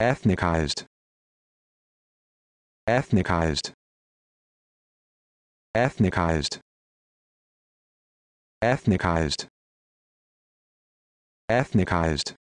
ethnicized. Ethnicized. Ethnicized. Ethnicized. Ethnicized.